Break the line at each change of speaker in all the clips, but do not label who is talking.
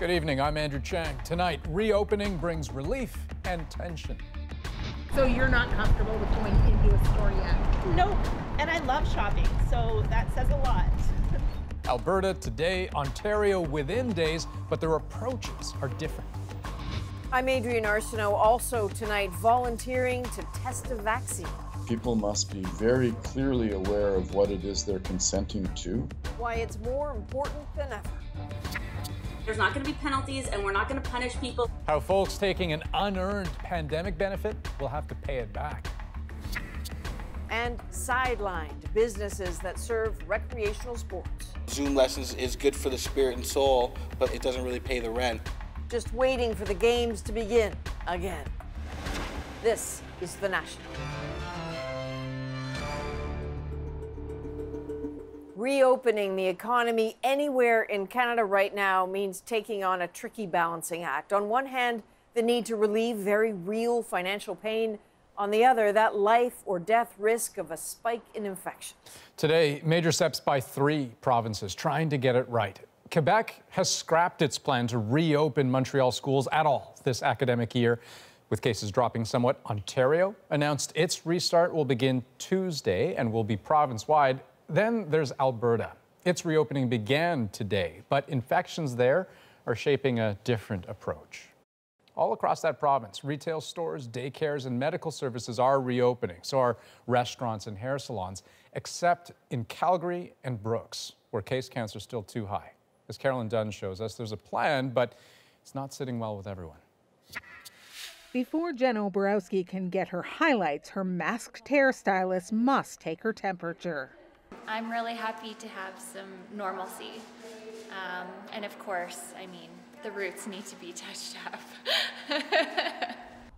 Good evening. I'm Andrew Chang. Tonight, reopening brings relief and tension.
So you're not comfortable with going into a store yet?
Nope. And I love shopping, so that says a lot.
Alberta today, Ontario within days, but their approaches are different.
I'm Adrienne Arsenault, also tonight volunteering to test a vaccine.
People must be very clearly aware of what it is they're consenting to.
Why it's more important than ever.
There's not going to be penalties, and we're not going to punish people.
How folks taking an unearned pandemic benefit will have to pay it back.
And sidelined businesses that serve recreational sports.
Zoom lessons is good for the spirit and soul, but it doesn't really pay the rent.
Just waiting for the games to begin again. This is The National. Reopening the economy anywhere in Canada right now means taking on a tricky balancing act. On one hand, the need to relieve very real financial pain. On the other, that life or death risk of a spike in infection.
Today, major steps by three provinces trying to get it right. Quebec has scrapped its plan to reopen Montreal schools at all this academic year. With cases dropping somewhat, Ontario announced its restart will begin Tuesday and will be province wide then there's Alberta. Its reopening began today, but infections there are shaping a different approach. All across that province, retail stores, daycares, and medical services are reopening. So are restaurants and hair salons, except in Calgary and Brooks, where case counts are still too high. As Carolyn Dunn shows us, there's a plan, but it's not sitting well with everyone.
Before Jen Oborowski can get her highlights, her masked hairstylist must take her temperature.
I'm really happy to have some normalcy. Um, and of course, I mean, the roots need to be touched up.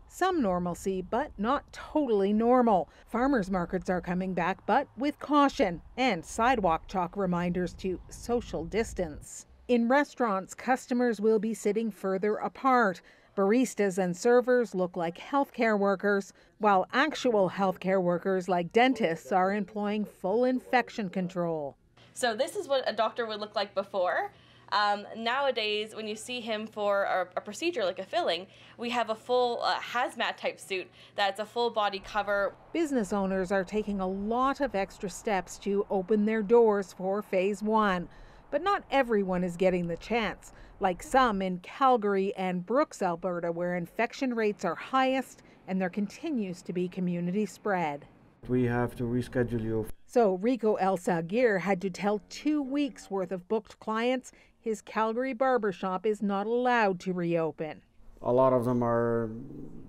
some normalcy, but not totally normal. Farmers markets are coming back, but with caution and sidewalk chalk reminders to social distance. In restaurants, customers will be sitting further apart. Baristas and servers look like healthcare workers, while actual healthcare workers like dentists are employing full infection control.
So, this is what a doctor would look like before. Um, nowadays, when you see him for a, a, procedure like a filling, we have a full uh, hazmat type suit that's a full body cover.
Business owners are taking a lot of extra steps to open their doors for phase one, but not everyone is getting the chance like some in Calgary and Brooks, Alberta, where infection rates are highest and there continues to be community spread.
We have to reschedule you.
So Rico El Sagir had to tell two weeks worth of booked clients his Calgary barbershop is not allowed to reopen.
A lot of them are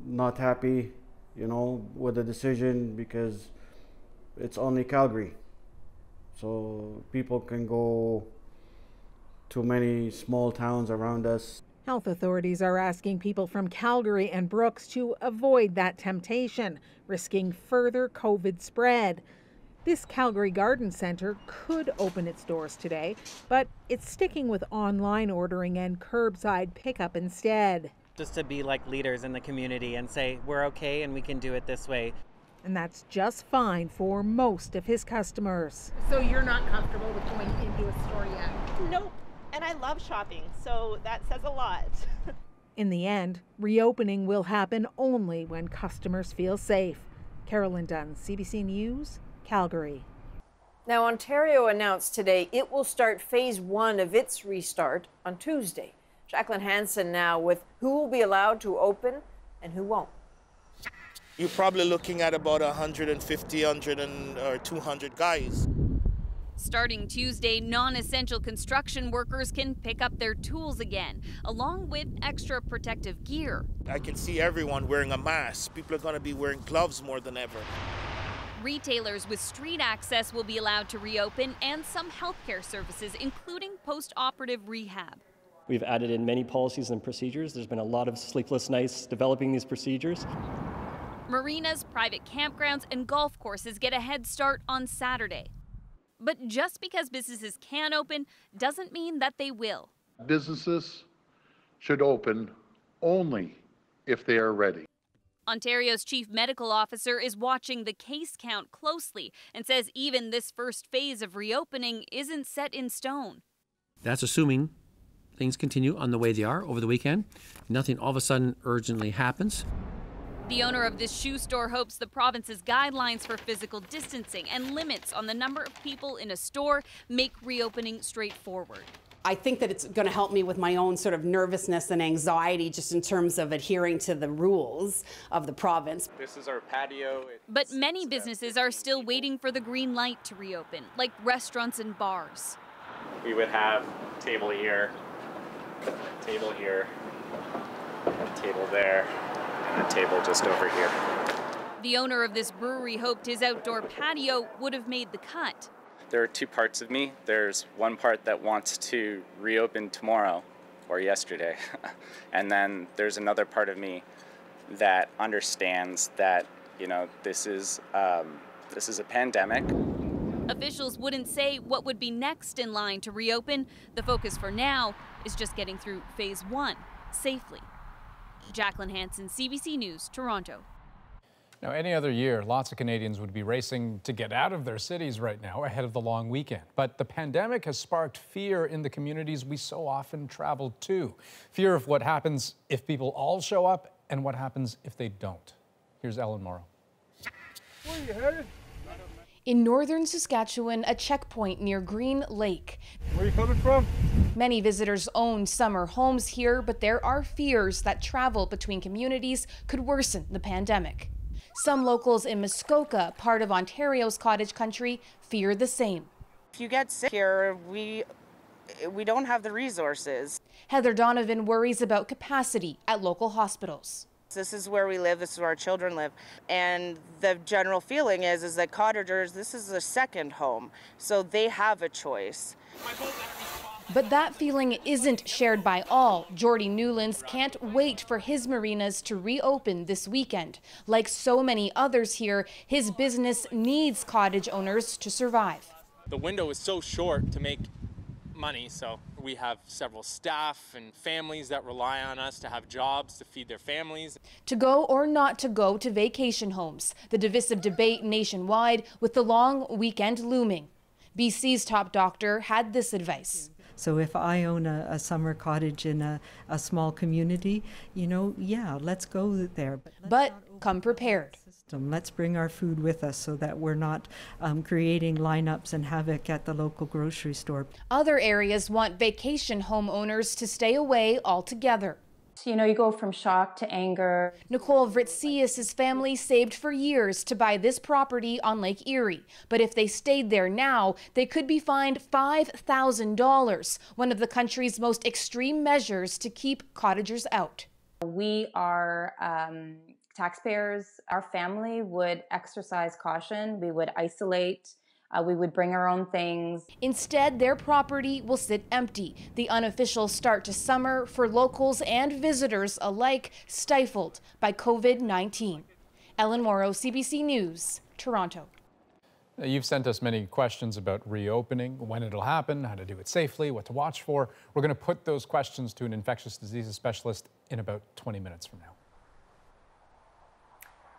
not happy, you know, with the decision because it's only Calgary. So people can go to many small towns around us.
Health authorities are asking people from Calgary and Brooks to avoid that temptation, risking further COVID spread. This Calgary Garden Center could open its doors today, but it's sticking with online ordering and curbside pickup instead.
Just to be like leaders in the community and say, we're okay and we can do it this way.
And that's just fine for most of his customers.
So you're not comfortable with going into a store yet? Nope and I love shopping, so that says a lot.
In the end, reopening will happen only when customers feel safe. Carolyn Dunn, CBC News, Calgary.
Now, Ontario announced today it will start phase one of its restart on Tuesday. Jacqueline Hansen now with who will be allowed to open and who won't.
You're probably looking at about 150, 100, or 200 guys.
Starting Tuesday, non essential construction workers can pick up their tools again, along with extra protective gear.
I can see everyone wearing a mask. People are going to be wearing gloves more than ever.
Retailers with street access will be allowed to reopen, and some healthcare services, including post operative rehab.
We've added in many policies and procedures. There's been a lot of sleepless nights developing these procedures.
Marinas, private campgrounds, and golf courses get a head start on Saturday. But just because businesses can open doesn't mean that they will.
Businesses should open only if they are ready.
Ontario's chief medical officer is watching the case count closely and says even this first phase of reopening isn't set in stone.
That's assuming things continue on the way they are over the weekend. Nothing all of a sudden urgently happens.
The owner of this shoe store hopes the province's guidelines for physical distancing and limits on the number of people in a store make reopening straightforward.
I think that it's going to help me with my own sort of nervousness and anxiety just in terms of adhering to the rules of the province.
This is our patio.
But many businesses are still waiting for the green light to reopen, like restaurants and bars.
We would have table here, table here, table there, a table just over here.
The owner of this brewery hoped his outdoor patio would have made the cut.
There are two parts of me. There's one part that wants to reopen tomorrow or yesterday, and then there's another part of me that understands that you know this is um, this is a pandemic.
Officials wouldn't say what would be next in line to reopen. The focus for now is just getting through phase one safely. Jacqueline Hansen, CBC News, Toronto.
Now, any other year, lots of Canadians would be racing to get out of their cities right now ahead of the long weekend. But the pandemic has sparked fear in the communities we so often travel to. Fear of what happens if people all show up and what happens if they don't. Here's Ellen Mauro.
Where are you headed? In northern Saskatchewan, a checkpoint near Green Lake.
Where are you coming from?
Many visitors own summer homes here, but there are fears that travel between communities could worsen the pandemic. Some locals in Muskoka, part of Ontario's cottage country, fear the same.
If you get sick here, we we don't have the resources.
Heather Donovan worries about capacity at local hospitals.
This is where we live, this is where our children live. And the general feeling is is that cottagers, this is their second home. So they have a choice.
But that feeling isn't shared by all. Jordy Newlands can't wait for his marinas to reopen this weekend. Like so many others here, his business needs cottage owners to survive.
The window is so short to make money, so we have several staff and families that rely on us to have jobs to feed their families.
To go or not to go to vacation homes, the divisive debate nationwide with the long weekend looming. BC's top doctor had this advice.
So if I own a, a summer cottage in a, a, small community, you know, yeah, let's go there.
But, but come prepared.
Let's bring our food with us so that we're not um, creating lineups and havoc at the local grocery store.
Other areas want vacation homeowners to stay away altogether.
You know, you go from shock to anger.
Nicole Vritsius' family saved for years to buy this property on Lake Erie. But if they stayed there now, they could be fined $5,000, one of the country's most extreme measures to keep cottagers out.
We are um, taxpayers. Our family would exercise caution. We would isolate uh, we would bring our own things.
Instead, their property will sit empty. The unofficial start to summer for locals and visitors alike stifled by COVID 19. Ellen Mauro, CBC News, Toronto.
You've sent us many questions about reopening, when it'll happen, how to do it safely, what to watch for. We're going to put those questions to an infectious diseases specialist in about 20 minutes from now.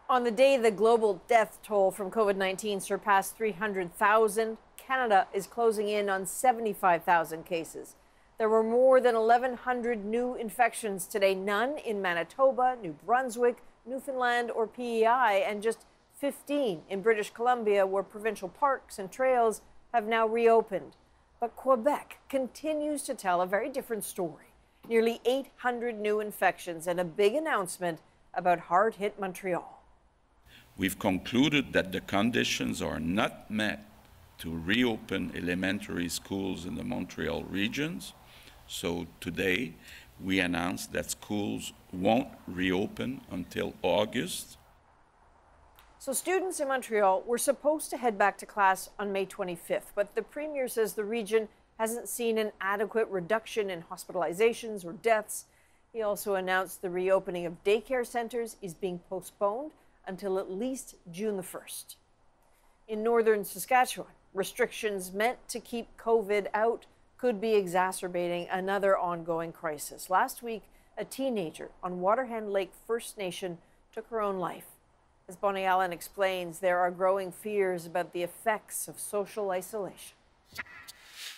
On the day the global death toll from COVID 19 surpassed 300,000, Canada is closing in on 75,000 cases. There were more than 1,100 new infections today, none in Manitoba, New Brunswick, Newfoundland, or PEI, and just 15 in British Columbia, where provincial parks and trails have now reopened. But Quebec continues to tell a very different story. Nearly 800 new infections and a big announcement about hard hit Montreal
we've concluded that the conditions are not met to reopen elementary schools in the Montreal regions. So today, we announced that schools won't reopen until August.
So students in Montreal were supposed to head back to class on May 25th, but the premier says the region hasn't seen an adequate reduction in hospitalizations or deaths. He also announced the reopening of daycare centers is being postponed until at least June the 1st. In northern Saskatchewan, restrictions meant to keep COVID out could be exacerbating another ongoing crisis. Last week, a teenager on Waterhen Lake First Nation took her own life. As Bonnie Allen explains, there are growing fears about the effects of social isolation.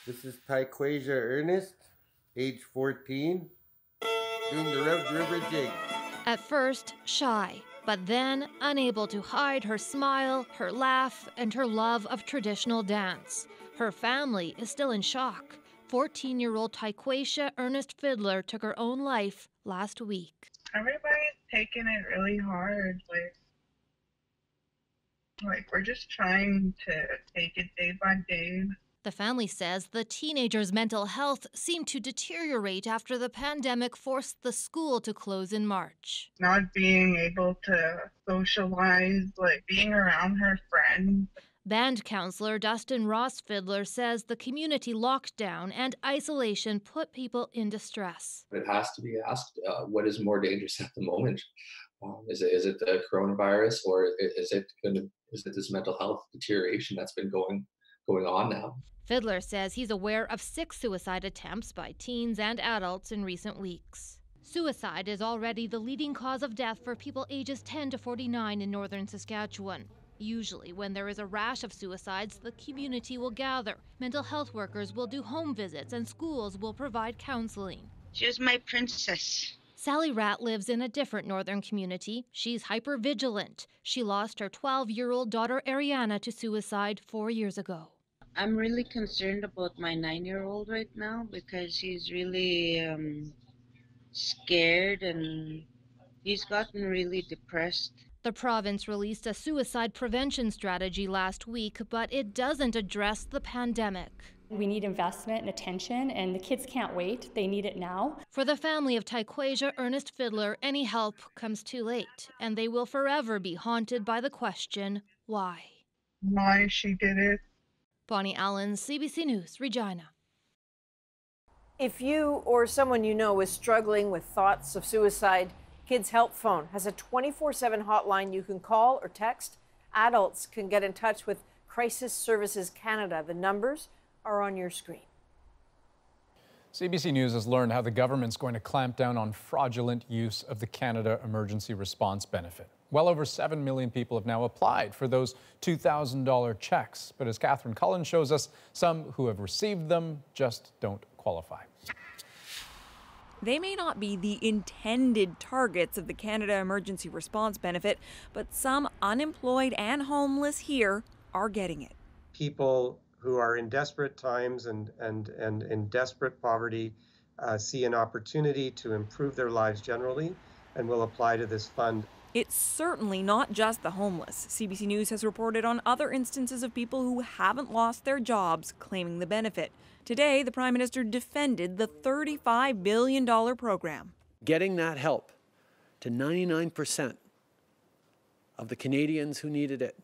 This is Taequasia Ernest.
age 14, doing the Red River Jig.
At first, shy, but then unable to hide her smile, her laugh, and her love of traditional dance. Her family is still in shock. 14 year old Taquasia Ernest Fiddler took her own life last week.
Everybody's taking it really hard. Like, like we're just trying to take it day by day.
The family says the teenager's mental health seemed to deteriorate after the pandemic forced the school to close in March.
Not being able to socialize, like being around her friends.
Band counselor Dustin Ross Fiddler says the community lockdown and isolation put people in distress.
It has to be asked uh, what is more dangerous at the moment? Um, is, it, is it the coronavirus or is it, gonna, is it this mental health deterioration that's been going, going on now?
Fiddler says he's aware of six suicide attempts by teens and adults in recent weeks. Suicide is already the leading cause of death for people ages 10 to 49 in northern Saskatchewan. Usually, when there is a rash of suicides, the community will gather. Mental health workers will do home visits, and schools will provide counseling.
She's my princess.
Sally Rat lives in a different northern community. She's hyper vigilant. She lost her 12 year old daughter Ariana to suicide four years ago.
I'm really concerned about my nine year old right now because he's really um, scared and he's gotten really depressed.
The province released a suicide prevention strategy last week, but it doesn't address the pandemic.
We need investment and attention, and the kids can't wait. They need it now.
For the family of Taquasia Ernest Fiddler, any help comes too late, and they will forever be haunted by the question why?
Why she did it.
Bonnie Allen, CBC News, Regina.
If you or someone you know is struggling with thoughts of suicide, Kids Help Phone has a 24 7 hotline you can call or text. Adults can get in touch with Crisis Services Canada. The numbers are on your screen.
CBC News has learned how the government's going to clamp down on fraudulent use of the Canada Emergency Response Benefit. Well over 7 million people have now applied for those $2,000 checks. But as Catherine Cullen shows us, some who have received them just don't qualify.
They may not be the intended targets of the Canada Emergency Response Benefit, but some unemployed and homeless here are getting it.
People who are in desperate times and, and, and in desperate poverty uh, see an opportunity to improve their lives generally and will apply to this fund.
It's certainly not just the homeless. CBC News has reported on other instances of people who haven't lost their jobs claiming the benefit. Today, the Prime Minister defended the $35 billion program.
Getting that help to 99% of the Canadians who needed it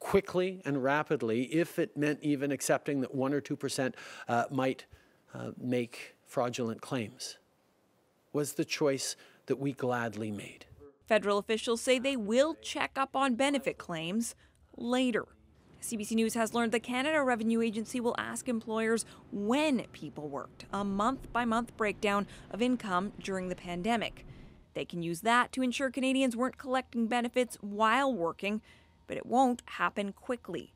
quickly and rapidly, if it meant even accepting that 1 or 2% uh, might uh, make fraudulent claims, was the choice that we gladly made.
Federal officials say they will check up on benefit claims later. CBC News has learned the Canada Revenue Agency will ask employers when people worked, a month by month breakdown of income during the pandemic. They can use that to ensure Canadians weren't collecting benefits while working, but it won't happen quickly.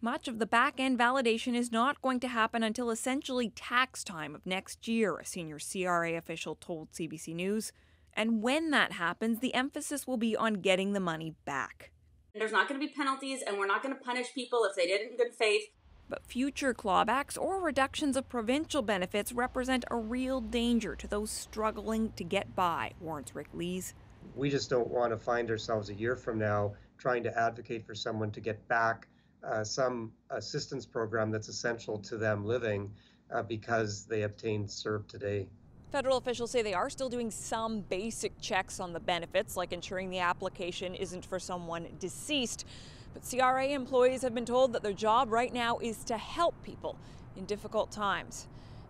Much of the back end validation is not going to happen until essentially tax time of next year, a senior CRA official told CBC News. And when that happens, the emphasis will be on getting the money back.
There's not going to be penalties, and we're not going to punish people if they did it in good faith.
But future clawbacks or reductions of provincial benefits represent a real danger to those struggling to get by, warns Rick Lees.
We just don't want to find ourselves a year from now trying to advocate for someone to get back uh, some assistance program that's essential to them living uh, because they obtained CERB today.
Federal officials say they are still doing some basic checks on the benefits, like ensuring the application isn't for someone deceased. But CRA employees have been told that their job right now is to help people in difficult times.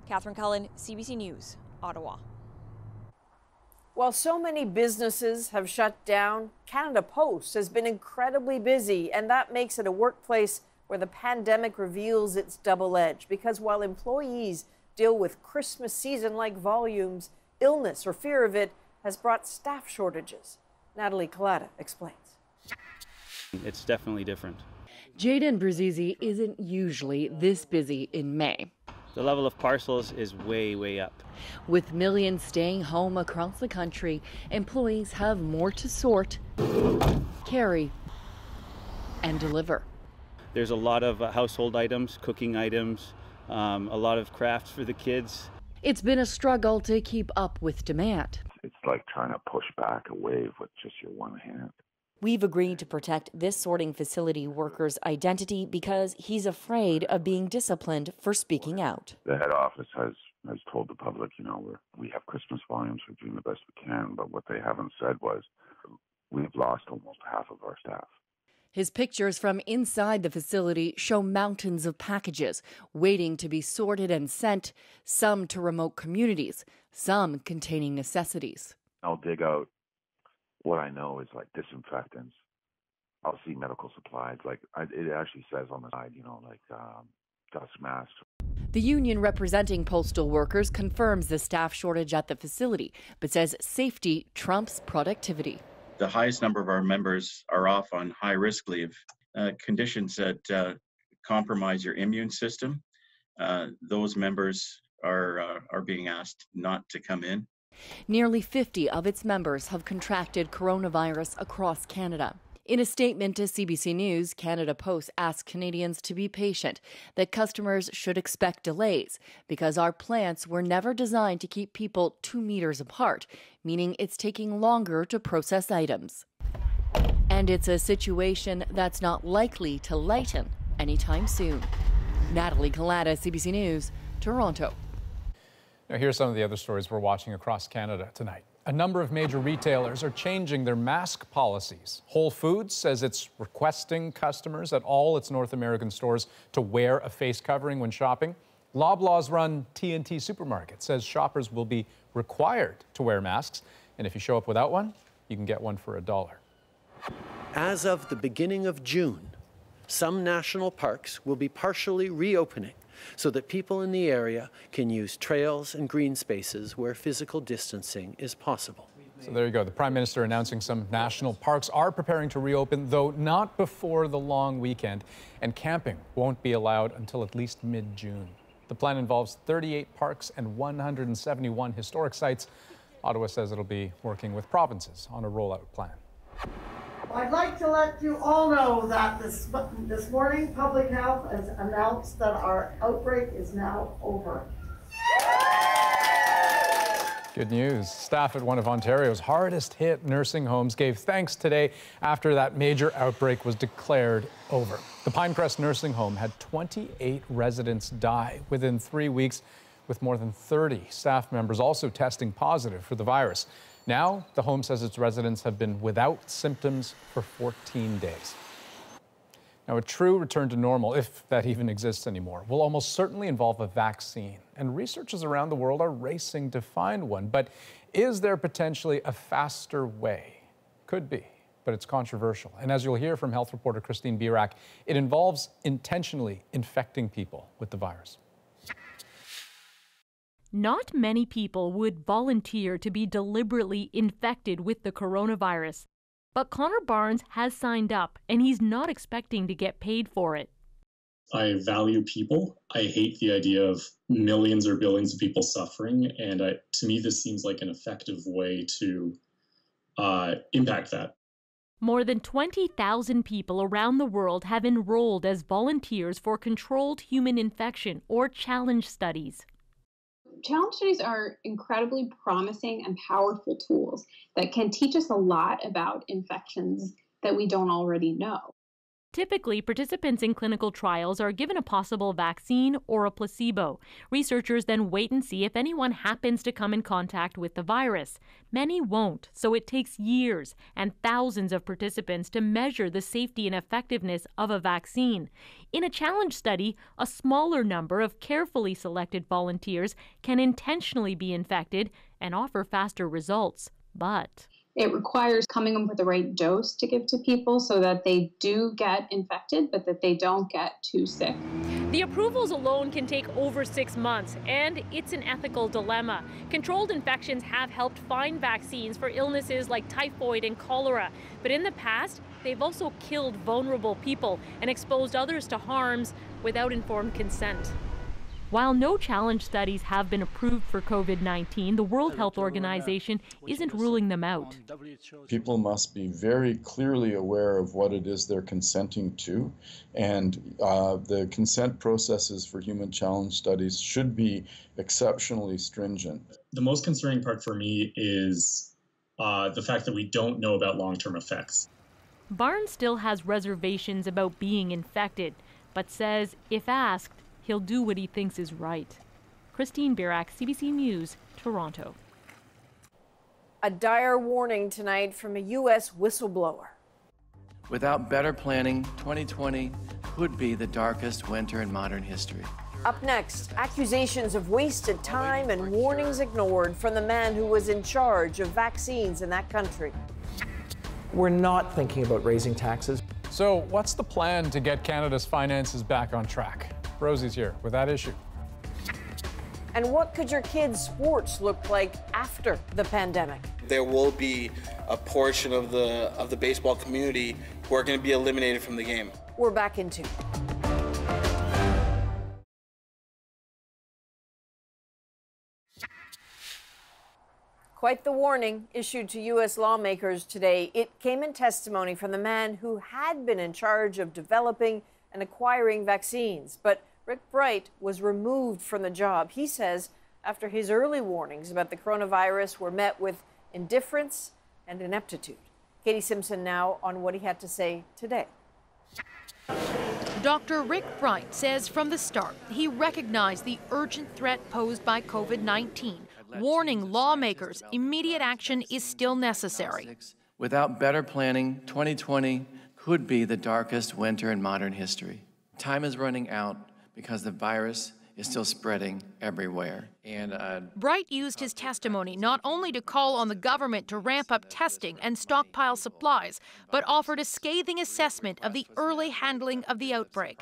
Catherine Cullen, CBC News, Ottawa.
While so many businesses have shut down, Canada Post has been incredibly busy, and that makes it a workplace where the pandemic reveals its double edge. Because while employees deal with Christmas season like volumes, illness or fear of it has brought staff shortages. Natalie Kalata explains.
It's definitely different.
Jaden Bruzizi isn't usually this busy in May.
the level of parcels is way, way up.
With millions staying home across the country, employees have more to sort, carry, and deliver.
There's a lot of uh, household items, cooking items, um, a lot of crafts for the kids.
It's been a struggle to keep up with demand.
It's like trying to push back a wave with just your one hand.
We've agreed to protect this sorting facility worker's identity because he's afraid of being disciplined for speaking out.
The head office has has told the public, you know, we're, we have Christmas volumes, we're doing the best we can, but what they haven't said was we've lost almost half of our staff.
His pictures from inside the facility show mountains of packages waiting to be sorted and sent, some to remote communities, some containing necessities.
I'll dig out what I know is like disinfectants. I'll see medical supplies. Like I, it actually says on the side, you know, like um, dust masks.
The union representing postal workers confirms the staff shortage at the facility, but says safety trumps productivity.
The highest number of our members are off on high risk leave, uh, conditions that uh, compromise your immune system. Uh, those members are uh, are being asked not to come in.
Nearly 50 of its members have contracted coronavirus across Canada. In a statement to CBC News, Canada Post asked Canadians to be patient, that customers should expect delays because our plants were never designed to keep people two meters apart, meaning it's taking longer to process items. And it's a situation that's not likely to lighten anytime soon. Natalie Kalata, CBC News, Toronto.
Now, here's some of the other stories we're watching across Canada tonight. A number of major retailers are changing their mask policies. Whole Foods says it's requesting customers at all its North American stores to wear a face covering when shopping. Loblaws run T&T Supermarket says shoppers will be required to wear masks, and if you show up without one, you can get one for a dollar.
As of the beginning of June, some national parks will be partially reopening so that people in the area can use trails and green spaces where physical distancing is possible.
So there you go. The Prime Minister announcing some national parks are preparing to reopen, though not before the long weekend. And camping won't be allowed until at least mid June. The plan involves 38 parks and 171 historic sites. Ottawa says it'll be working with provinces on a rollout plan.
I'd like to let you all know that this, this morning, Public Health has announced that our outbreak is now over.
Good news. Staff at one of Ontario's hardest hit nursing homes gave thanks today after that major outbreak was declared over. The Pinecrest Nursing Home had 28 residents die within three weeks, with more than 30 staff members also testing positive for the virus. Now, the home says its residents have been without symptoms for 14 days. Now, a true return to normal, if that even exists anymore, will almost certainly involve a vaccine. And researchers around the world are racing to find one. But is there potentially a faster way? Could be, but it's controversial. And as you'll hear from health reporter Christine Birak, it involves intentionally infecting people with the virus.
Not many people would volunteer to be deliberately infected with the coronavirus. But Connor Barnes has signed up and he's not expecting to get paid for it.
I value people. I hate the idea of millions or billions of people suffering. And I, to me, this seems like an effective way to uh, impact that.
More than 20,000 people around the world have enrolled as volunteers for controlled human infection or challenge studies
challenge studies are incredibly promising and powerful tools that can teach us a lot about infections that we don't already know.
Typically, participants in clinical trials are given a possible vaccine or a placebo. Researchers then wait and see if anyone happens to come in contact with the virus. Many won't, so it takes years and thousands of participants to measure the safety and effectiveness of a vaccine. In a challenge study, a smaller number of carefully selected volunteers can intentionally be infected and offer faster results. But
it requires coming up with the right dose to give to people so that they do get infected, but that they don't get too sick.
The approvals alone can take over six months, and it's an ethical dilemma. Controlled infections have helped find vaccines for illnesses like typhoid and cholera, but in the past, they've also killed vulnerable people and exposed others to harms without informed consent. While no challenge studies have been approved for COVID 19, the World Health Organization isn't ruling them out.
People must be very clearly aware of what it is they're consenting to, and uh, the consent processes for human challenge studies should be exceptionally stringent.
The most concerning part for me is uh, the fact that we don't know about long term effects.
Barnes still has reservations about being infected, but says if asked, he'll do what he thinks is right. Christine Birak, CBC News, Toronto.
A dire warning tonight from a U.S. whistleblower.
Without better planning, 2020 could be the darkest winter in modern history.
Up next, accusations of wasted time and warnings ignored from the man who was in charge of vaccines in that country.
We're not thinking about raising taxes.
So, what's the plan to get Canada's finances back on track? Rosie's here with that issue.
And what could your kids' sports look like after the pandemic?
There will be a portion of the of the baseball community who are going to be eliminated from the game.
We're back in two. Quite the warning issued to U.S. lawmakers today. It came in testimony from the man who had been in charge of developing and acquiring vaccines. But Rick Bright was removed from the job, he says, after his early warnings about the coronavirus were met with indifference and ineptitude. Katie Simpson now on what he had to say today.
Dr. Rick Bright says from the start he recognized the urgent threat posed by COVID 19, warning lawmakers immediate action is still necessary.
Without better planning, 2020 could be the darkest winter in modern history. Time is running out because the virus is still spreading everywhere. And uh,
Bright used his testimony not only to call on the government to ramp up testing and stockpile supplies, but offered a scathing assessment of the early handling of the outbreak.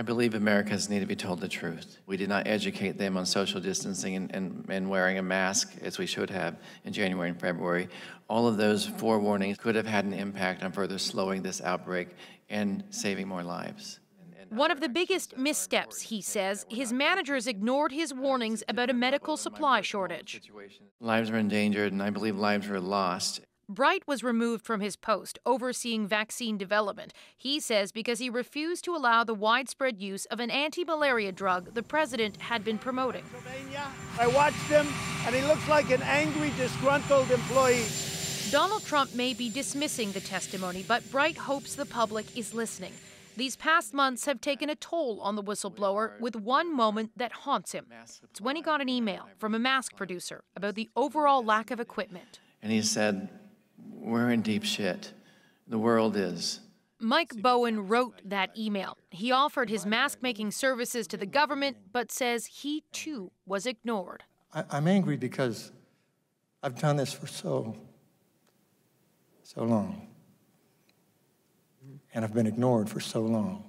I believe Americans need to be told the truth. We did not educate them on social distancing and, and, and, wearing a mask as we should have in January and February. All of those forewarnings could have had an impact on further slowing this outbreak and saving more lives.
One of the biggest missteps, he says, his managers ignored his warnings about a medical supply shortage.
Lives were endangered, and I believe lives were lost.
Bright was removed from his post overseeing vaccine development. He says because he refused to allow the widespread use of an anti malaria drug the president had been promoting.
I watched him, and he looks like an angry, disgruntled employee.
Donald Trump may be dismissing the testimony, but Bright hopes the public is listening. These past months have taken a toll on the whistleblower with one moment that haunts him. It's when he got an email from a mask producer about the overall lack of equipment.
And he said, We're in deep shit. The world is.
Mike Bowen wrote that email. He offered his mask making services to the government, but says he too was ignored.
I- I'm angry because I've done this for so, so long and I've been ignored for so long.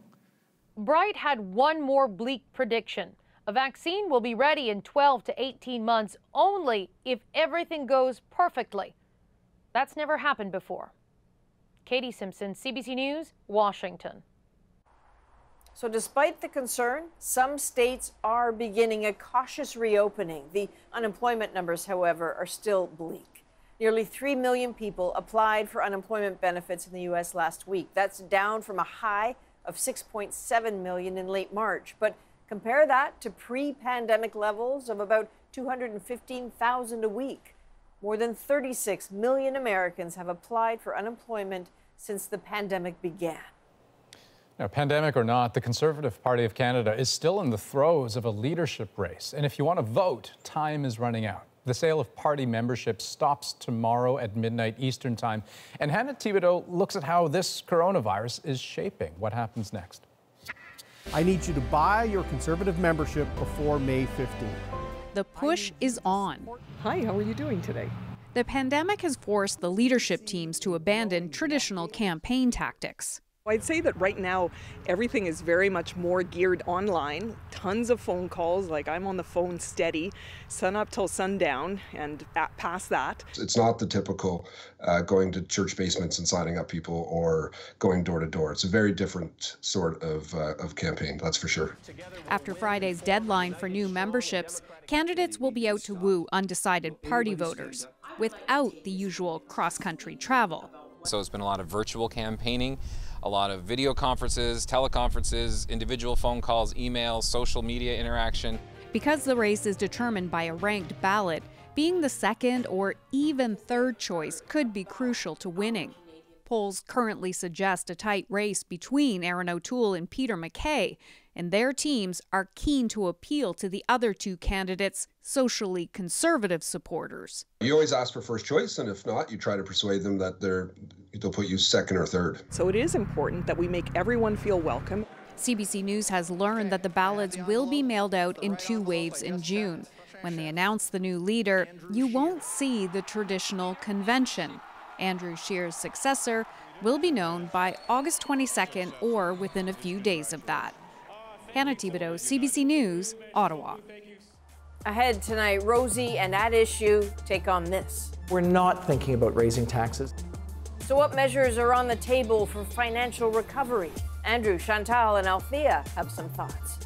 Bright had one more bleak prediction. A vaccine will be ready in 12 to 18 months only if everything goes perfectly. That's never happened before. Katie Simpson, CBC News, Washington.
So, despite the concern, some states are beginning a cautious reopening. The unemployment numbers, however, are still bleak. Nearly 3 million people applied for unemployment benefits in the U.S. last week. That's down from a high of 6.7 million in late March. But compare that to pre pandemic levels of about 215,000 a week. More than 36 million Americans have applied for unemployment since the pandemic began.
Now, pandemic or not, the Conservative Party of Canada is still in the throes of a leadership race. And if you want to vote, time is running out. The sale of party membership stops tomorrow at midnight Eastern Time. And Hannah Thibedeau looks at how this coronavirus is shaping what happens next.
I need you to buy your conservative membership before May 15th.
The push is on.
Hi, how are you doing today?
The pandemic has forced the leadership teams to abandon traditional campaign tactics.
I'd say that right now everything is very much more geared online. Tons of phone calls, like I'm on the phone steady, sun up till sundown, and at, past that.
It's not the typical uh, going to church basements and signing up people or going door to door. It's a very different sort of, uh, of campaign, that's for sure.
After Friday's deadline for new memberships, candidates will be out to woo undecided party voters without the usual cross country travel.
So it's been a lot of virtual campaigning a lot of video conferences, teleconferences, individual phone calls, emails, social media interaction.
Because the race is determined by a ranked ballot, being the second or even third choice could be crucial to winning. Polls currently suggest a tight race between Erin O'Toole and Peter MacKay, and their teams are keen to appeal to the other two candidates' socially conservative supporters.
You always ask for first choice, and if not, you try to persuade them that they're they'll put you second or third.
So it is important that we make everyone feel welcome.
CBC News has learned that the ballots will be mailed out in two waves in June. When they announce the new leader, you won't see the traditional convention. Andrew Scheer's successor will be known by August 22nd or within a few days of that. Hannah Thibedeau, CBC News, Ottawa.
Ahead tonight, Rosie and At Issue take on this.
We're not thinking about raising taxes.
So, what measures are on the table for financial recovery? Andrew, Chantal, and Althea have some thoughts.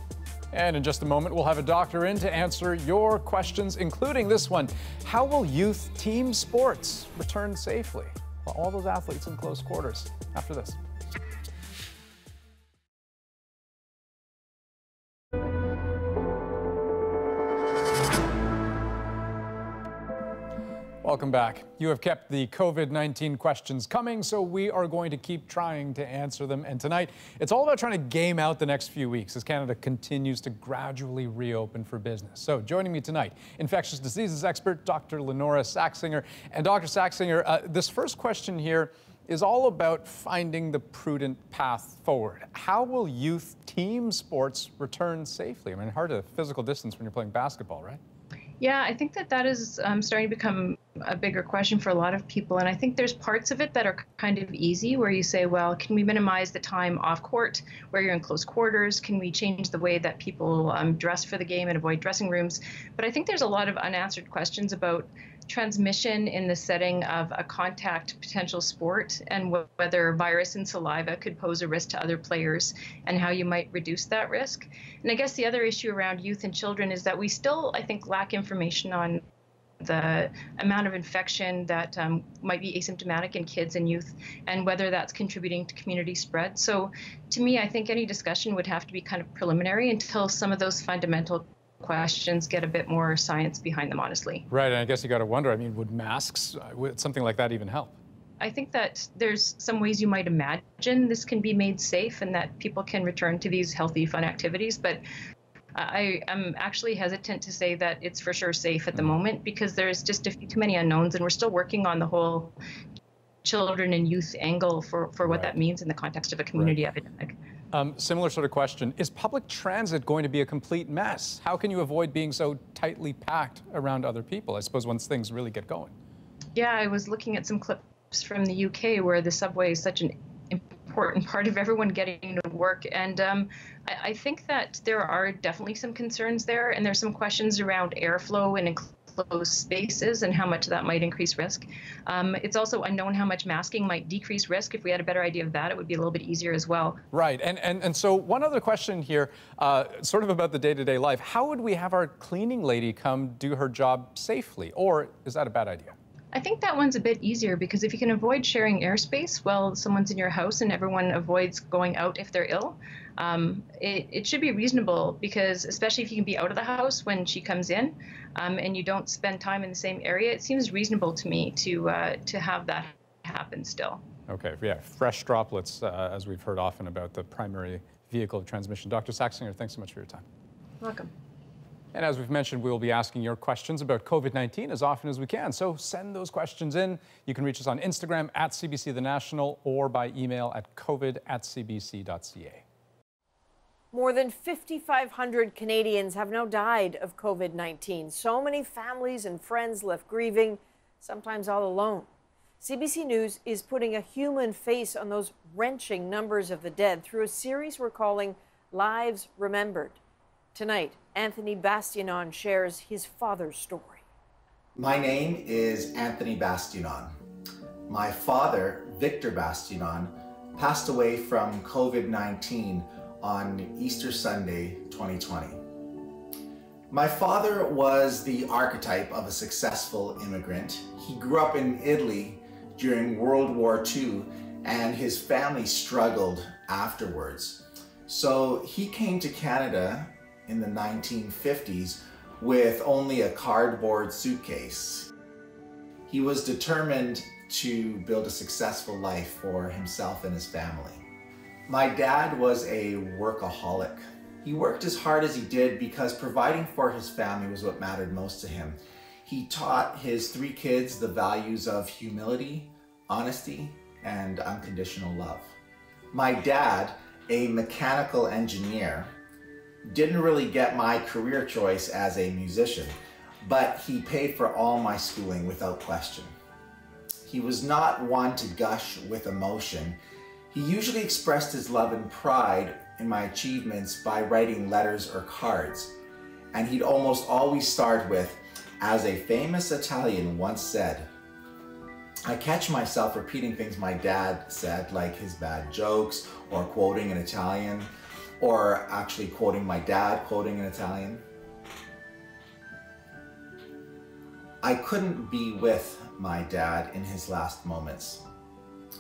And in just a moment, we'll have a doctor in to answer your questions, including this one How will youth team sports return safely? Well, all those athletes in close quarters. After this. Welcome back. You have kept the COVID 19 questions coming, so we are going to keep trying to answer them. And tonight, it's all about trying to game out the next few weeks as Canada continues to gradually reopen for business. So, joining me tonight, infectious diseases expert Dr. Lynora Saxinger. And Dr. Saxinger, uh, this first question here is all about finding the prudent path forward. How will youth team sports return safely? I mean, hard to physical distance when you're playing basketball, right?
Yeah, I think that that is um, starting to become a bigger question for a lot of people. And I think there's parts of it that are kind of easy where you say, well, can we minimize the time off court where you're in close quarters? Can we change the way that people um, dress for the game and avoid dressing rooms? But I think there's a lot of unanswered questions about transmission in the setting of a contact potential sport and wh- whether virus in saliva could pose a risk to other players and how you might reduce that risk. And I guess the other issue around youth and children is that we still, I think, lack information on the amount of infection that um, might be asymptomatic in kids and youth and whether that's contributing to community spread. So, to me, I think any discussion would have to be kind of preliminary until some of those fundamental questions get a bit more science behind them, honestly.
Right, and I guess you got to wonder. I mean, would masks, uh, would something like that even help?
I think that there's some ways you might imagine this can be made safe and that people can return to these healthy, fun activities. But I am actually hesitant to say that it's for sure safe at the mm. moment because there's just a few too many unknowns, and we're still working on the whole children and youth angle for, for what right. that means in the context of a community right. epidemic.
Um, similar sort of question. Is public transit going to be a complete mess? How can you avoid being so tightly packed around other people, I suppose, once things really get going?
Yeah, I was looking at some clips from the UK where the subway is such an important part of everyone getting to work. And um, I, I, think that there are definitely some concerns there, and there's some questions around airflow and closed spaces and how much that might increase risk. Um, it's also unknown how much masking might decrease risk. If we had a better idea of that, it would be a little bit easier as well.
Right. And, and, and so, one other question here, uh, sort of about the day to day life. How would we have our cleaning lady come do her job safely? Or is that a bad idea?
I think that one's a bit easier because if you can avoid sharing airspace while someone's in your house and everyone avoids going out if they're ill, um, it, it should be reasonable because, especially if you can be out of the house when she comes in um, and you don't spend time in the same area, it seems reasonable to me to, uh, to have that happen still.
Okay, yeah, fresh droplets, uh, as we've heard often about the primary vehicle of transmission. Dr. Saxinger, thanks so much for your time.
Welcome.
And as we've mentioned, we will be asking your questions about COVID 19 as often as we can. So send those questions in. You can reach us on Instagram at CBC The National or by email at covid at cbc.ca.
More than 5,500 Canadians have now died of COVID 19. So many families and friends left grieving, sometimes all alone. CBC News is putting a human face on those wrenching numbers of the dead through a series we're calling Lives Remembered. Tonight, Anthony Bastianon shares his father's story.
My name is Anthony Bastianon. My father, Victor Bastianon, passed away from COVID 19 on Easter Sunday 2020. My father was the archetype of a successful immigrant. He grew up in Italy during World War II and his family struggled afterwards. So he came to Canada in the 1950s with only a cardboard suitcase. He was determined to build a successful life for himself and his family. My dad was a workaholic. He worked as hard as he did because providing for his family was what mattered most to him. He taught his three kids the values of humility, honesty, and unconditional love. My dad, a mechanical engineer, didn't really get my career choice as a musician, but he paid for all my schooling without question. He was not one to gush with emotion. He usually expressed his love and pride in my achievements by writing letters or cards. And he'd almost always start with, as a famous Italian once said, I catch myself repeating things my dad said, like his bad jokes, or quoting an Italian, or actually quoting my dad, quoting an Italian. I couldn't be with my dad in his last moments.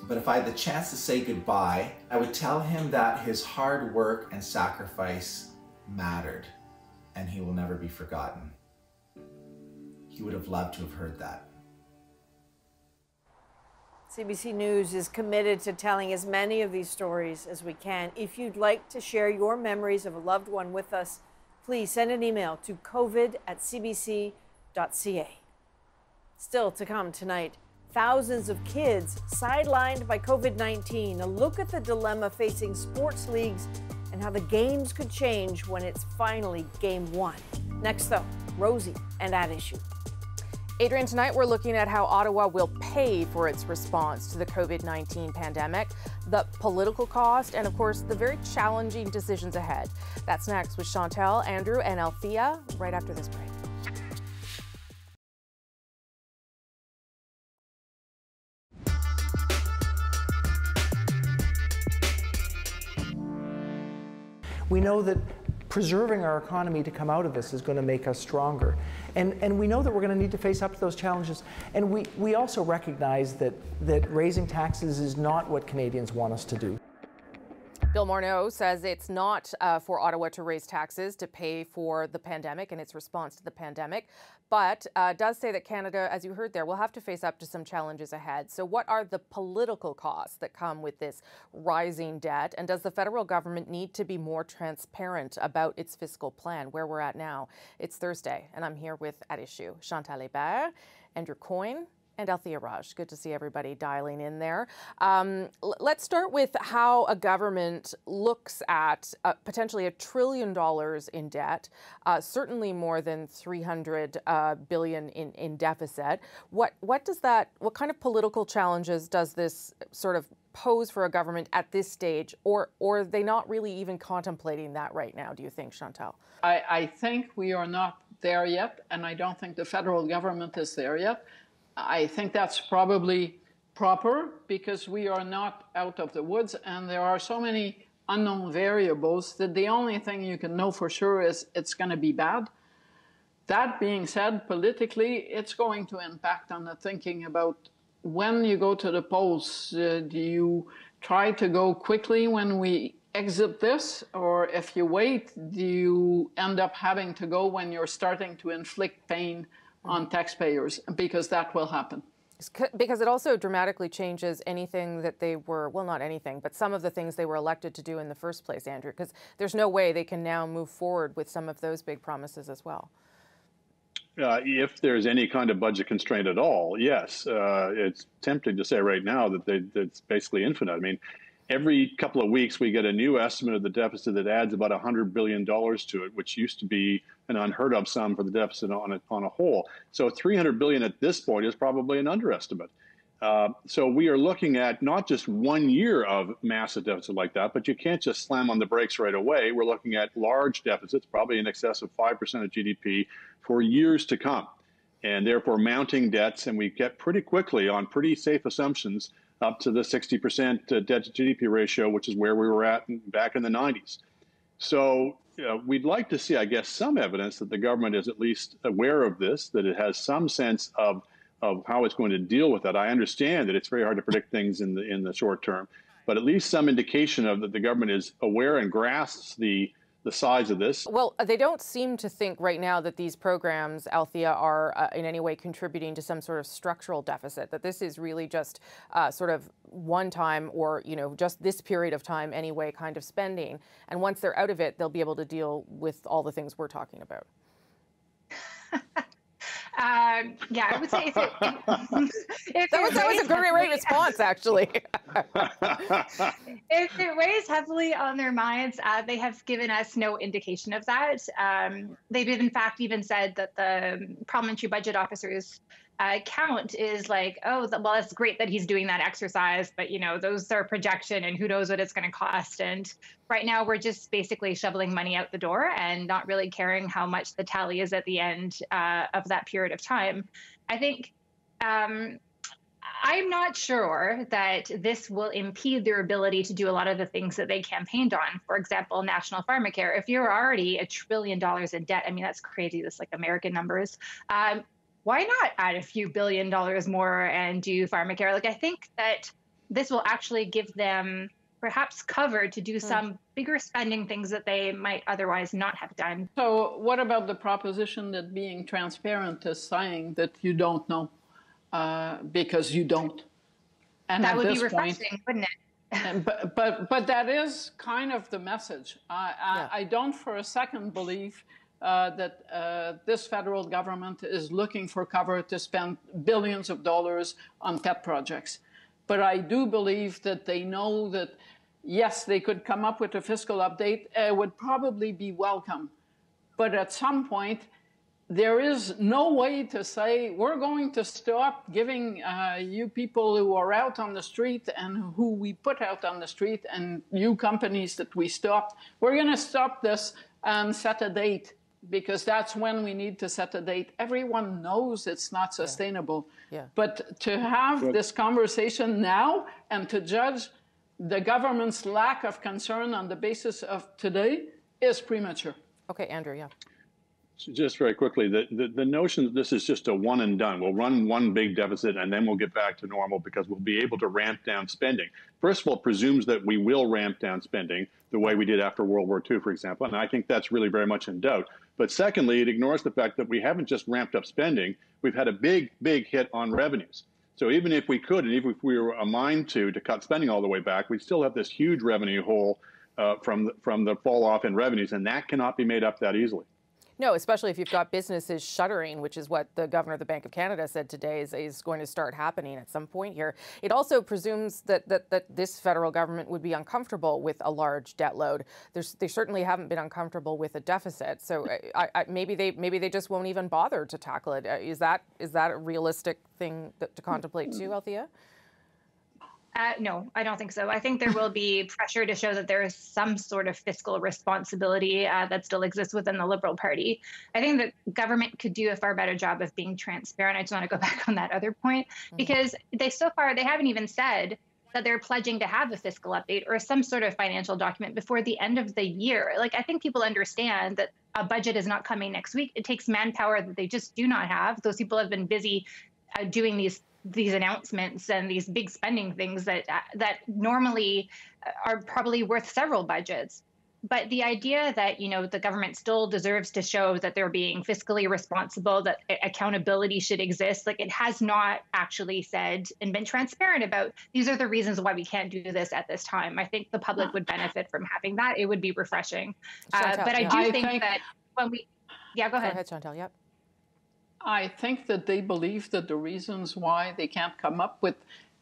But if I had the chance to say goodbye, I would tell him that his hard work and sacrifice mattered and he will never be forgotten. He would have loved to have heard that.
CBC News is committed to telling as many of these stories as we can. If you'd like to share your memories of a loved one with us, please send an email to covid at cbc.ca. Still to come tonight, thousands of kids sidelined by COVID 19. A look at the dilemma facing sports leagues and how the games could change when it's finally game one. Next, though, Rosie and at issue.
Adrienne, tonight we're looking at how Ottawa will pay for its response to the COVID 19 pandemic, the political cost, and of course, the very challenging decisions ahead. That's next with Chantal, Andrew, and Althia right after this break.
We know that preserving our economy to come out of this is going to make us stronger. And, and we know that we're going to need to face up to those challenges. And we, we also recognize that, that raising taxes is not what Canadians want us to do.
Bill Morneau says it's not uh, for Ottawa to raise taxes to pay for the pandemic and its response to the pandemic, but uh, does say that Canada, as you heard there, will have to face up to some challenges ahead. So, what are the political costs that come with this rising debt? And does the federal government need to be more transparent about its fiscal plan, where we're at now? It's Thursday, and I'm here with At Issue Chantal Hébert, Andrew Coyne, and Althia Raj. Good to see everybody dialing in there. Um, let's start with how a government looks at uh, potentially a trillion dollars in debt, uh, certainly more than 300 uh, billion in, in deficit. What what does that? What kind of political challenges does this sort of pose for a government at this stage, or or are they not really even contemplating that right now? Do you think, Chantal?
I, I think we are not there yet, and I don't think the federal government is there yet. I think that's probably proper because we are not out of the woods and there are so many unknown variables that the only thing you can know for sure is it's going to be bad. That being said, politically, it's going to impact on the thinking about when you go to the polls. Uh, do you try to go quickly when we exit this, or if you wait, do you end up having to go when you're starting to inflict pain on taxpayers because that will happen.
Because it also dramatically changes anything that they were, well, not anything, but some of the things they were elected to do in the first place, Andrew, because there's no way they can now move forward with some of those big promises as well.
Uh, if there's any kind of budget constraint at all, yes. Uh, it's tempting to say right now that they, it's basically infinite. I mean, every couple of weeks we get a new estimate of the deficit that adds about $100 billion to it, which used to be an unheard of sum for the deficit on a, on a whole. So 300 billion at this point is probably an underestimate. Uh, so we are looking at not just one year of massive deficit like that, but you can't just slam on the brakes right away. We're looking at large deficits, probably in excess of 5% of GDP for years to come, and therefore mounting debts. And we get pretty quickly on pretty safe assumptions up to the 60% uh, debt to GDP ratio, which is where we were at back in the 90s. So you know, we'd like to see, I guess, some evidence that the government is at least aware of this, that it has some sense of of how it's going to deal with that. I understand that it's very hard to predict things in the in the short term, but at least some indication of that the government is aware and grasps the the size of this.
Well, they don't seem to think right now that these programs, Althia, are uh, in any way contributing to some sort of structural deficit. That this is really just uh, sort of one time or you know just this period of time anyway kind of spending. And once they're out of it, they'll be able to deal with all the things we're talking about.
Uh, yeah, I would say if it, if
that, was, that was a great heavily, response, actually.
if it weighs heavily on their minds, uh, they have given us no indication of that. Um, they've in fact even said that the parliamentary budget officers uh, count is like, oh, well, it's great that he's doing that exercise, but you know, those are projection, and who knows what it's going to cost. And right now, we're just basically shoveling money out the door and not really caring how much the tally is at the end uh, of that period of time. I think. Um, I'm not sure that this will impede their ability to do a lot of the things that they campaigned on. For example, national pharmacare. If you're already a trillion dollars in debt, I mean, that's crazy. That's like American numbers. Um, why not add a few billion dollars more and do pharmacare? Like, I think that this will actually give them perhaps cover to do hmm. some bigger spending things that they might otherwise not have done.
So, what about the proposition that being transparent is saying that you don't know uh, because you don't?
And that would be refreshing, point, wouldn't
it? but, but but that is kind of the message. I, yeah. I, I don't for a second believe uh, that uh, this federal government is looking for cover to spend billions of dollars on pet projects. But I do believe that they know that, yes, they could come up with a fiscal update. It would probably be welcome. But at some point, there is no way to say we're going to stop giving uh, you people who are out on the street and who we put out on the street and you companies that we stopped, we're going to stop this and set a date because that's when we need to set a date. Everyone knows it's not sustainable. Yeah. Yeah. But to have Good. this conversation now and to judge the government's lack of concern on the basis of today is premature.
Okay, Andrew, yeah.
Just very quickly, the, the, the, notion that this is just a one and done, we'll run one big deficit and then we'll get back to normal because we'll be able to ramp down spending. First of all, presumes that we will ramp down spending the way we did after World War II, for example. And I think that's really very much in doubt. But secondly, it ignores the fact that we haven't just ramped up spending, we've had a big, big hit on revenues. So even if we could, and even if we were a mind to, to cut spending all the way back, we still have this huge revenue hole uh, from, the, from the fall off in revenues, and that cannot be made up that easily.
No, especially if you've got businesses shuttering, which is what the governor of the Bank of Canada said today is, is going to start happening at some point here. It also presumes that, that, that this federal government would be uncomfortable with a large debt load. There's, they certainly haven't been uncomfortable with a deficit. So I, I, maybe they maybe they just won't even bother to tackle it. Uh, is that is that a realistic thing to contemplate too, Althia?
Uh, no, I don't think so. I think there will be pressure to show that there is some sort of fiscal responsibility uh, that still exists within the Liberal Party. I think that government could do a far better job of being transparent. I just want to go back on that other point mm-hmm. because they so far they haven't even said that they're pledging to have a fiscal update or some sort of financial document before the end of the year. Like I think people understand that a budget is not coming next week. It takes manpower that they just do not have. Those people have been busy uh, doing these these announcements and these big spending things that that normally are probably worth several budgets. But the idea that you know the government still deserves to show that they're being fiscally responsible that accountability should exist like it has not actually said and been transparent about these are the reasons why we can't do this at this time. I think the public would benefit from having that. It would be refreshing. Uh, but i do I think, think, that when we yeah go ahead.
go ahead chantal yep
I think that they believe that the reasons why they can't come up with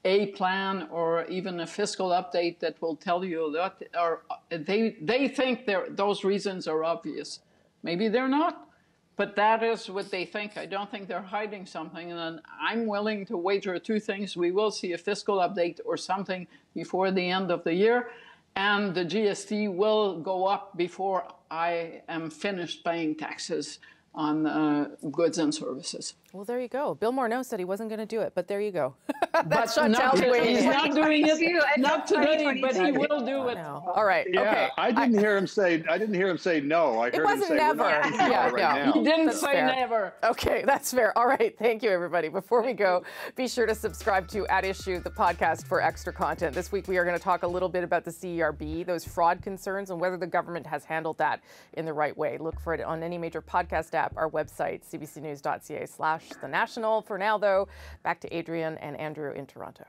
a plan or even a fiscal update that will tell you a lot are they they think those reasons are obvious. Maybe they're not, But that is what they think. I don't think they're hiding something. And I'm willing to wager two things. We will see a fiscal update or something before the end of the year. And the GST will go up before I am finished paying taxes on uh, goods and services.
Well, there you go. Bill Morneau said he wasn't going to do it, but there you go.
That's not today. He's not doing it. Not today, but he will do it.
All right.
Yeah,
okay.
I didn't hear him say. I didn't hear him say no. I heard him
wasn't
say
never.
We're not
Yeah,
right
yeah.
now.
He didn't
That's
say
fair.
never.
Okay, that's fair. All right. Thank you, everybody. Before we go, be sure to subscribe to At Issue, the podcast for extra content. This week, we are going to talk a little bit about the CERB, those fraud concerns, and whether the government has handled that in the right way. Look for it on any major podcast app, our website, cbcnews.ca slash the national. For now, though, back to Adrienne and Andrew in Toronto.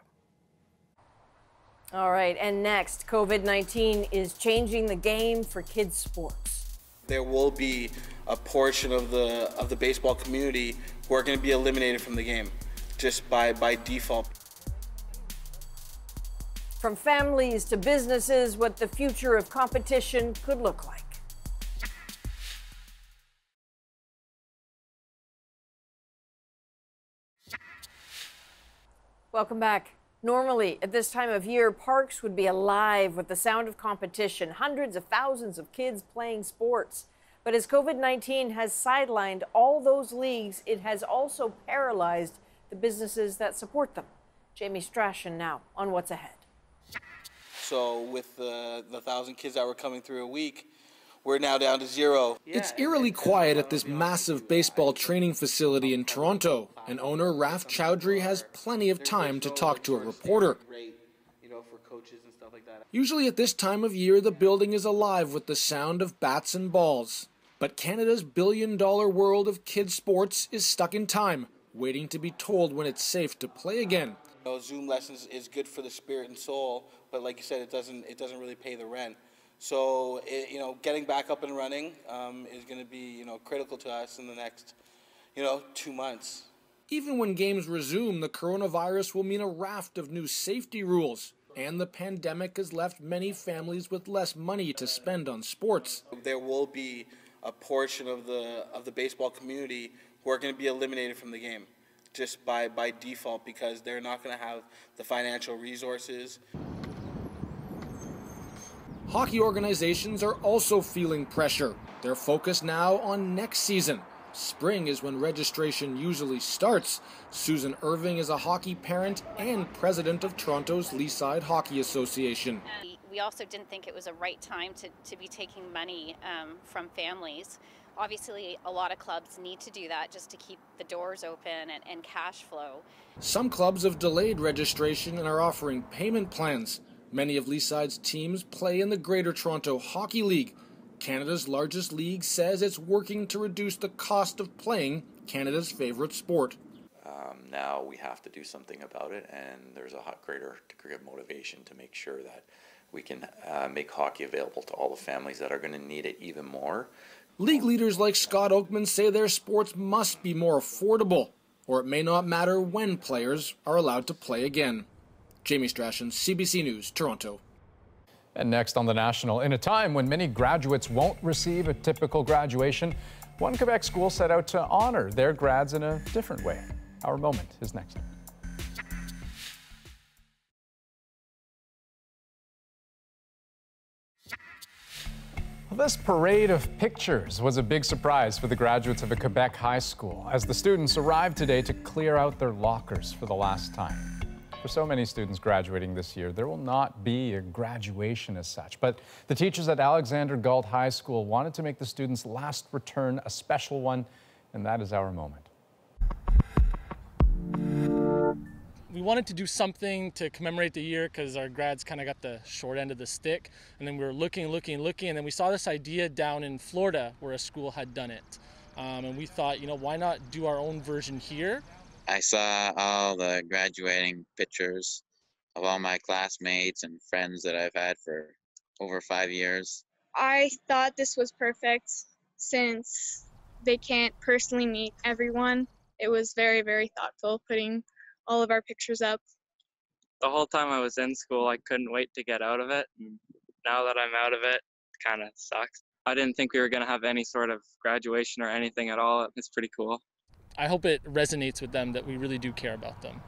All right, and next, COVID 19 is changing the game for kids' sports.
There will be a portion of the of the baseball community who are going to be eliminated from the game, just by by default.
From families to businesses, what the future of competition could look like. Welcome back. Normally, at this time of year, parks would be alive with the sound of competition, hundreds of thousands of kids playing sports. But as COVID 19 has sidelined all those leagues, it has also paralyzed the businesses that support them. Jamie Strashin now on what's ahead.
So with the the thousand kids that were coming through a week, we're now down to zero.
It's eerily quiet at this massive baseball training facility in Toronto, and owner Raf Chowdhury has plenty of time to talk to a reporter.
You know, for coaches and stuff like that.
Usually at this time of year, the building is alive with the sound of bats and balls. But Canada's billion dollar world of kids' sports is stuck in time, waiting to be told when it's safe to play again.
You know, Zoom lessons is good for the spirit and soul, but like you said, it doesn't it doesn't really pay the rent. So it, you know, getting back up and running um, is going to be you know critical to us in the next you know two months.
Even when games resume, the coronavirus will mean a raft of new safety rules, and the pandemic has left many families with less money to spend on sports.
There will be a portion of the of the baseball community who are going to be eliminated from the game just by by default because they're not going to have the financial resources
Hockey organizations are also feeling pressure. They're focused now on next season. Spring is when registration usually starts. Susan Irving is a hockey parent and president of Toronto's Leaside Hockey Association.
We also didn't think it was a right time to, to be taking money um, from families. Obviously, a lot of clubs need to do that just to keep the doors open and, and cash flow.
Some clubs have delayed registration and are offering payment plans. Many of Leaside's teams play in the Greater Toronto Hockey League. Canada's largest league says it's working to reduce the cost of playing Canada's favorite sport.
Um, now we have to do something about it, and there's a greater degree of motivation to make sure that we can uh, make hockey available to all the families that are going to need it even more.
League leaders like Scott Oakman say their sports must be more affordable, or it may not matter when players are allowed to play again. Jamie Strashin, CBC News, Toronto.
And next on the National, in a time when many graduates won't receive a typical graduation, one Quebec school set out to honor their grads in a different way. Our moment is next. This parade of pictures was a big surprise for the graduates of a Quebec high school as the students arrived today to clear out their lockers for the last time. For so many students graduating this year, there will not be a graduation as such, but the teachers at Alexander Galt High School wanted to make the students' last return a special one, and that is our moment.
we wanted to do something to commemorate the year because our grads kind of got the short end of the stick. And then we were looking, looking, looking, and then we saw this idea down in Florida where a school had done it. Um, and we thought, you know, why not do our own version here?
I saw all the graduating pictures of all my classmates and friends that I've had for over five years.
I thought this was perfect since they can't personally meet everyone. It was very, very thoughtful putting all of our pictures up.
The whole time I was in school, I couldn't wait to get out of it. Now that I'm out of it, it kind of sucks. I didn't think we were going to have any sort of graduation or anything at all. It's pretty cool.
I hope it resonates with them that we really do care about them.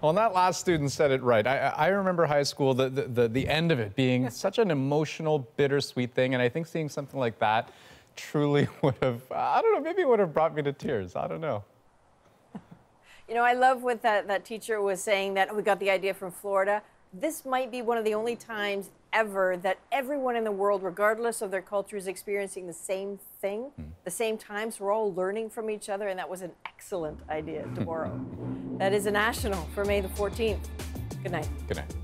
Well, and that last student said it right. I, I remember high school, the, the, the, the end of it being such an emotional, bittersweet thing. And I think seeing something like that truly would have, I don't know, maybe it would have brought me to tears. I don't know.
You know, I love what that, that teacher was saying that we got the idea from Florida. This might be one of the only times ever that everyone in the world, regardless of their culture, is experiencing the same thing, mm. the same time. So we're all learning from each other, and that was an excellent idea to borrow. that is a national for May the 14th. Good night.
Good night.